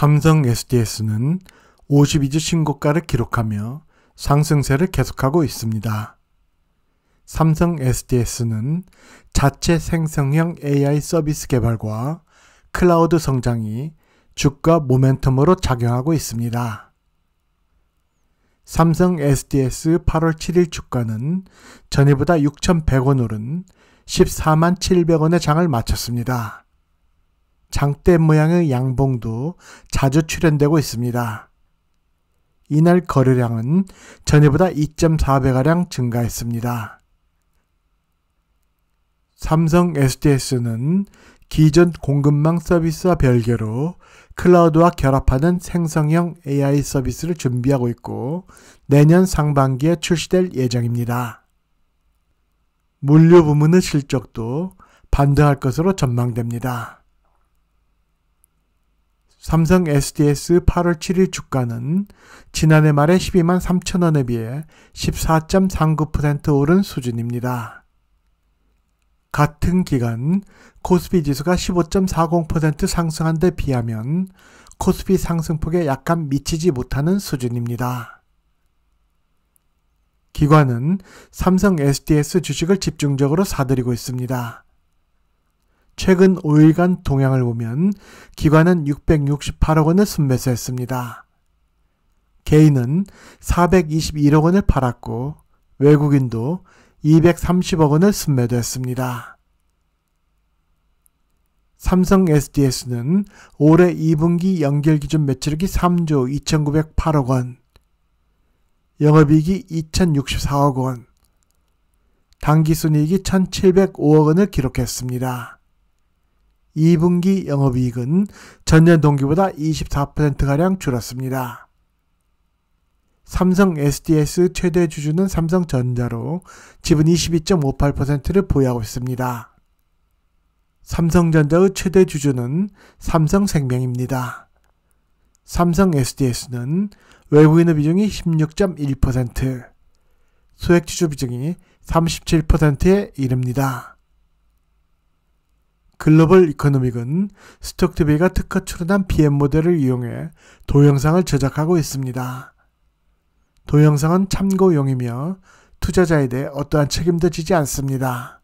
삼성 SDS는 52주 신고가를 기록하며 상승세를 계속하고 있습니다. 삼성 SDS는 자체 생성형 AI 서비스 개발과 클라우드 성장이 주가 모멘텀으로 작용하고 있습니다. 삼성 SDS 8월 7일 주가는 전일보다 6,100원 오른 14만 700원의 장을 마쳤습니다. 장대 모양의 양봉도 자주 출현되고 있습니다. 이날 거래량은 전일보다 2.4배가량 증가했습니다. 삼성 SDS는 기존 공급망 서비스와 별개로 클라우드와 결합하는 생성형 AI 서비스를 준비하고 있고 내년 상반기에 출시될 예정입니다. 물류 부문의 실적도 반등할 것으로 전망됩니다. 삼성 SDS 8월 7일 주가는 지난해 말에 12만 3천 원에 비해 14.39% 오른 수준입니다. 같은 기간 코스피 지수가 15.40% 상승한 데 비하면 코스피 상승폭에 약간 미치지 못하는 수준입니다. 기관은 삼성 SDS 주식을 집중적으로 사들이고 있습니다. 최근 5일간 동향을 보면 기관은 668억 원을 순매수했습니다. 개인은 421억 원을 팔았고 외국인도 230억 원을 순매도했습니다. 삼성 SDS는 올해 2분기 연결 기준 매출액이 3조 2,908억 원, 영업이익이 2,064억 원, 당기순이익이 1,705억 원을 기록했습니다. 2분기 영업이익은 전년 동기보다 24%가량 줄었습니다. 삼성 SDS 최대 주주는 삼성전자로 지분 22.58%를 보유하고 있습니다. 삼성전자의 최대 주주는 삼성생명입니다. 삼성 SDS는 외국인의 비중이 16.1%, 소액주주 비중이 37%에 이릅니다. 글로벌 이코노믹은 스톡TV가 특허 출원한 BM 모델을 이용해 동영상을 제작하고 있습니다. 동영상은 참고용이며 투자자에 대해 어떠한 책임도 지지 않습니다.